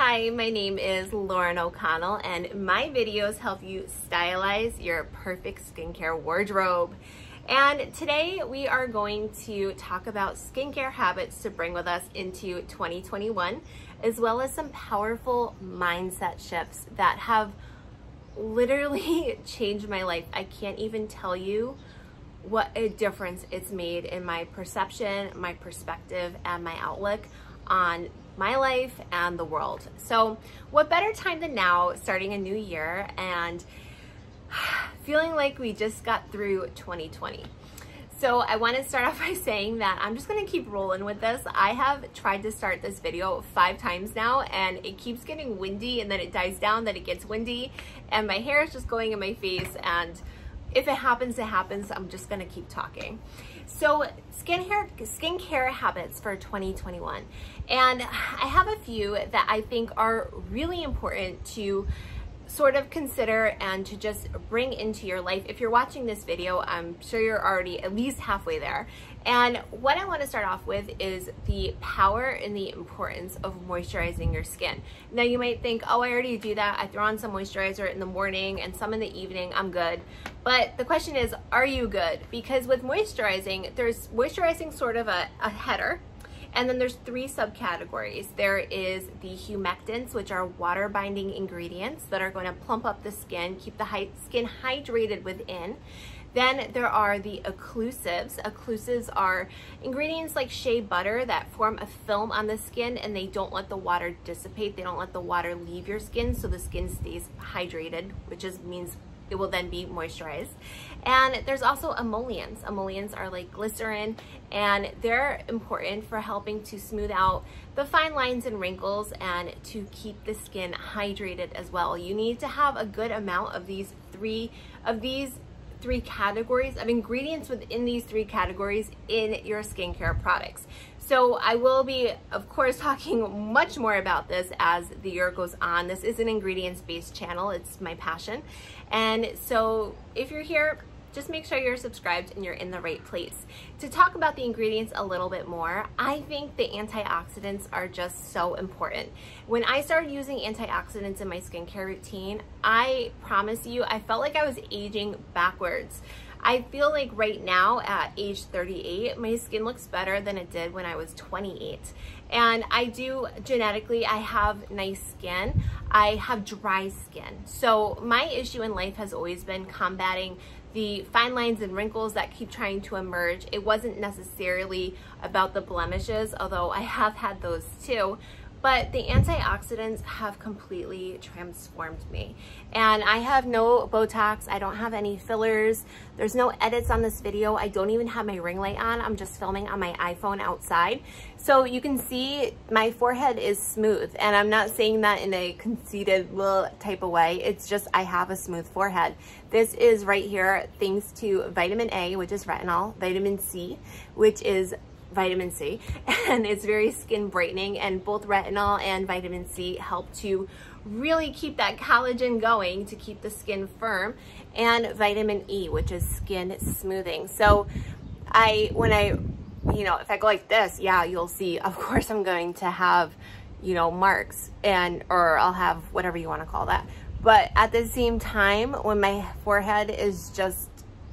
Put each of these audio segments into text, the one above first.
Hi, my name is Lauren O'Connell and my videos help you stylize your perfect skincare wardrobe. And today we are going to talk about skincare habits to bring with us into 2021, as well as some powerful mindset shifts that have literally changed my life. I can't even tell you what a difference it's made in my perception, my perspective, and my outlook on my life and the world. So what better time than now, starting a new year and feeling like we just got through 2020. So I want to start off by saying that I'm just going to keep rolling with this. I have tried to start this video five times now and it keeps getting windy and then it dies down, then it gets windy and my hair is just going in my face and if it happens, it happens. I'm just to keep talking. So skin skincare, skincare habits for 2021. And I have a few that I think are really important to sort of consider and to just bring into your life. If you're watching this video, I'm sure you're already at least halfway there. And what I want to start off with is the power and the importance of moisturizing your skin. Now you might think, oh, I already do that. I throw on some moisturizer in the morning and some in the evening, I'm good. But the question is, are you good? Because with moisturizing, there's moisturizing sort of a, a header, and then there's three subcategories. There is the humectants, which are water binding ingredients that are going to plump up the skin, keep the skin hydrated within. Then there are the occlusives. Occlusives are ingredients like shea butter that form a film on the skin and they don't let the water dissipate. They don't let the water leave your skin so the skin stays hydrated, which is, means it will then be moisturized. And there's also emollients. Emollients are like glycerin and they're important for helping to smooth out the fine lines and wrinkles and to keep the skin hydrated as well. You need to have a good amount of these three of these three categories of ingredients within these three categories in your skincare products. So I will be, of course, talking much more about this as the year goes on. This is an ingredients-based channel. It's my passion. And so if you're here, just make sure you're subscribed and you're in the right place. To talk about the ingredients a little bit more, I think the antioxidants are just so important. When I started using antioxidants in my skincare routine, I promise you, I felt like I was aging backwards. I feel like right now at age 38, my skin looks better than it did when I was 28. And I do genetically, I have nice skin. I have dry skin. So my issue in life has always been combating the fine lines and wrinkles that keep trying to emerge. It wasn't necessarily about the blemishes, although I have had those too, but the antioxidants have completely transformed me. And I have no Botox, I don't have any fillers, there's no edits on this video, I don't even have my ring light on, I'm just filming on my iPhone outside. So you can see my forehead is smooth, and I'm not saying that in a conceited little type of way, it's just I have a smooth forehead. This is right here thanks to vitamin A, which is retinol, vitamin C, which is vitamin C and it's very skin brightening and both retinol and vitamin C help to really keep that collagen going to keep the skin firm and vitamin E which is skin smoothing. So I when I you know if I go like this yeah you'll see of course I'm going to have you know marks and or I'll have whatever you want to call that. But at the same time when my forehead is just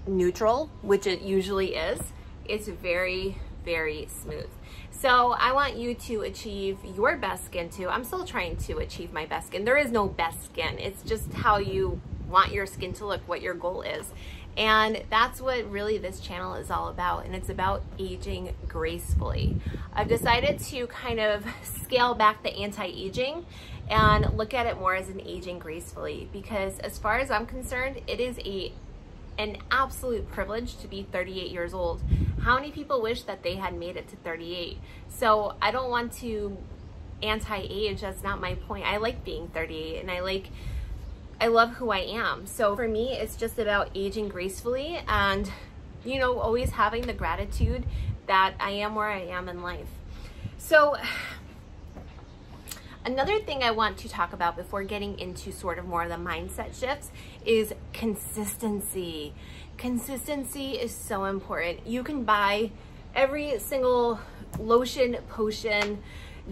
neutral which it usually is it's very very smooth. So I want you to achieve your best skin too. I'm still trying to achieve my best skin. There is no best skin. It's just how you want your skin to look, what your goal is. And that's what really this channel is all about. And it's about aging gracefully. I've decided to kind of scale back the anti-aging and look at it more as an aging gracefully because as far as I'm concerned, it is a an absolute privilege to be 38 years old. How many people wish that they had made it to 38? So I don't want to anti-age, that's not my point. I like being 38 and I like, I love who I am. So for me, it's just about aging gracefully and, you know, always having the gratitude that I am where I am in life. So Another thing I want to talk about before getting into sort of more of the mindset shifts is consistency. Consistency is so important. You can buy every single lotion, potion,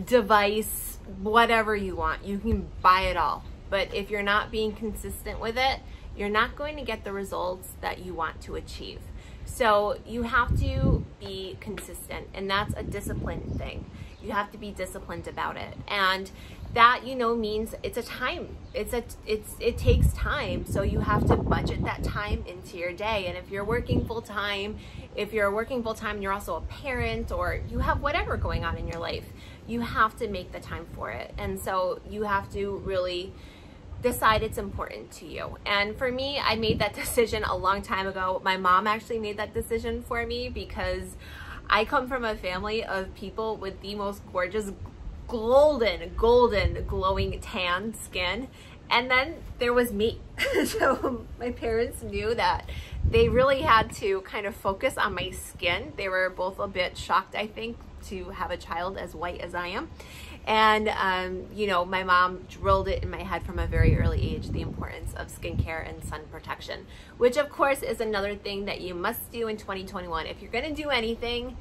device, whatever you want. You can buy it all. But if you're not being consistent with it, you're not going to get the results that you want to achieve. So you have to be consistent and that's a discipline thing. You have to be disciplined about it. And that, you know, means it's a time. It's a it's it takes time. So you have to budget that time into your day. And if you're working full time, if you're working full time and you're also a parent or you have whatever going on in your life, you have to make the time for it. And so you have to really decide it's important to you. And for me, I made that decision a long time ago. My mom actually made that decision for me because I come from a family of people with the most gorgeous golden, golden, glowing tan skin. And then there was me. so my parents knew that they really had to kind of focus on my skin. They were both a bit shocked, I think, to have a child as white as I am. And, um, you know, my mom drilled it in my head from a very early age, the importance of skincare and sun protection, which of course is another thing that you must do in 2021. If you're going to do anything,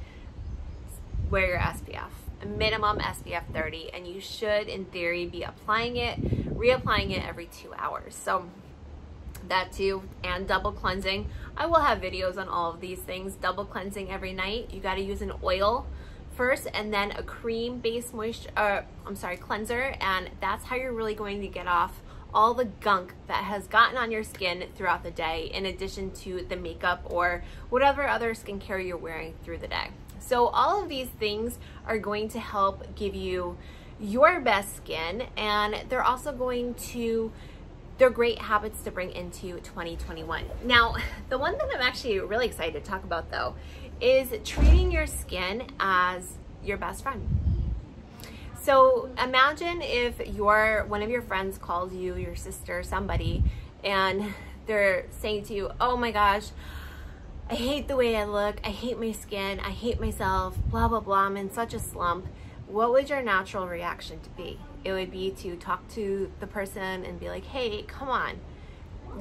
wear your SPF, a minimum SPF 30, and you should, in theory, be applying it, reapplying it every two hours. So that too, and double cleansing. I will have videos on all of these things. Double cleansing every night. You got to use an oil first and then a cream based moisture, uh, I'm sorry, cleanser. And that's how you're really going to get off all the gunk that has gotten on your skin throughout the day in addition to the makeup or whatever other skincare you're wearing through the day. So all of these things are going to help give you your best skin and they're also going to they're great habits to bring into 2021. Now, the one that I'm actually really excited to talk about though is treating your skin as your best friend. So imagine if your one of your friends calls you, your sister, somebody, and they're saying to you, oh my gosh, I hate the way I look, I hate my skin, I hate myself, blah, blah, blah, I'm in such a slump. What would your natural reaction to be? It would be to talk to the person and be like, hey, come on,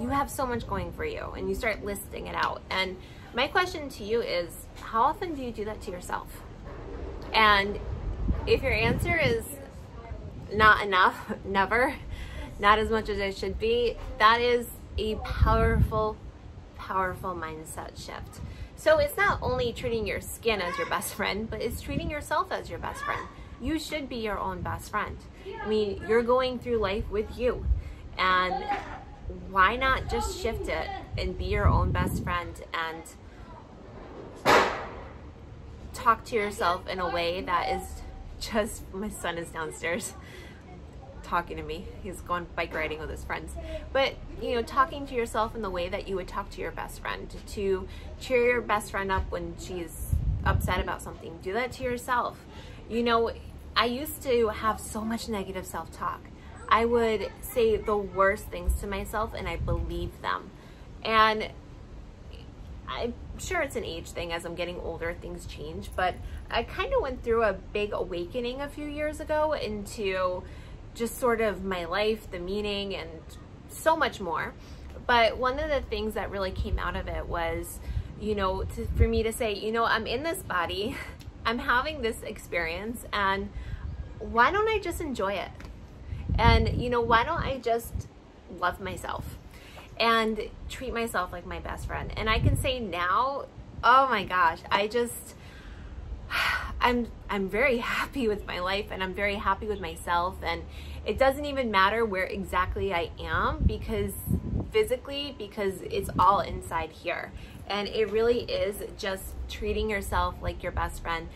you have so much going for you. And you start listing it out. And my question to you is, how often do you do that to yourself? And if your answer is not enough, never, not as much as it should be, that is a powerful, powerful mindset shift. So it's not only treating your skin as your best friend, but it's treating yourself as your best friend. You should be your own best friend. I mean, you're going through life with you. And why not just shift it and be your own best friend and talk to yourself in a way that is just, my son is downstairs talking to me. He's going bike riding with his friends. But, you know, talking to yourself in the way that you would talk to your best friend, to cheer your best friend up when she's upset about something. Do that to yourself. You know, I used to have so much negative self-talk. I would say the worst things to myself and I believe them. And I'm sure it's an age thing as I'm getting older, things change, but I kind of went through a big awakening a few years ago into just sort of my life, the meaning, and so much more. But one of the things that really came out of it was, you know, to, for me to say, you know, I'm in this body, I'm having this experience, and why don't I just enjoy it? And, you know, why don't I just love myself? and treat myself like my best friend. And I can say now, oh my gosh, I just I'm I'm very happy with my life and I'm very happy with myself and it doesn't even matter where exactly I am because physically because it's all inside here. And it really is just treating yourself like your best friend,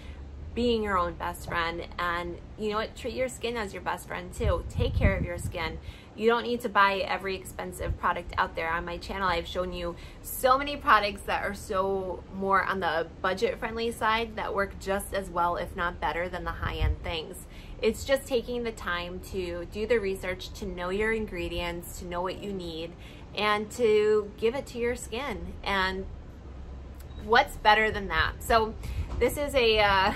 being your own best friend and you know what treat your skin as your best friend too. Take care of your skin. You don't need to buy every expensive product out there. On my channel I've shown you so many products that are so more on the budget friendly side that work just as well if not better than the high-end things. It's just taking the time to do the research to know your ingredients to know what you need and to give it to your skin. And what's better than that? So this is a uh,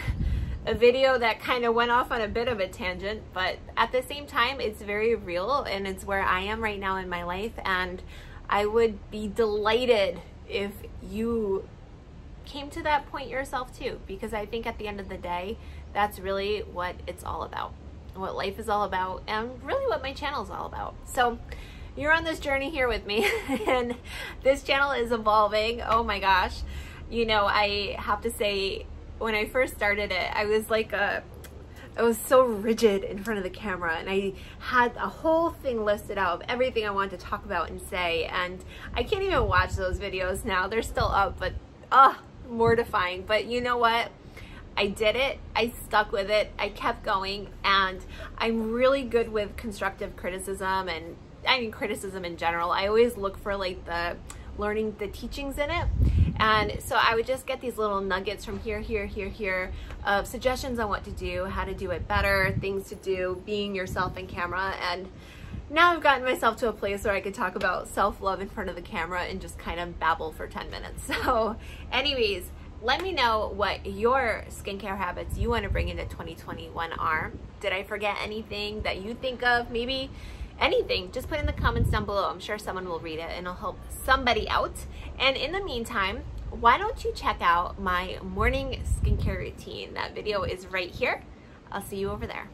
a video that kind of went off on a bit of a tangent, but at the same time, it's very real and it's where I am right now in my life. And I would be delighted if you came to that point yourself too, because I think at the end of the day, That's really what it's all about, what life is all about, and really what my channel is all about. So you're on this journey here with me, and this channel is evolving. Oh my gosh. You know, I have to say, when I first started it, I was like a I was so rigid in front of the camera and I had a whole thing listed out of everything I wanted to talk about and say and I can't even watch those videos now. They're still up, but ah, uh, mortifying. But you know what? I did it. I stuck with it. I kept going and I'm really good with constructive criticism and I mean criticism in general. I always look for like the learning the teachings in it. And so I would just get these little nuggets from here, here, here, here of suggestions on what to do, how to do it better, things to do, being yourself in camera. And now I've gotten myself to a place where I can talk about self-love in front of the camera and just kind of babble for 10 minutes. So anyways, let me know what your skincare habits you want to bring into 2021 are. Did I forget anything that you think of? Maybe anything, just put in the comments down below. I'm sure someone will read it and it'll help somebody out. And in the meantime, why don't you check out my morning skincare routine? That video is right here. I'll see you over there.